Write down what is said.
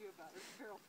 do about it, Farrell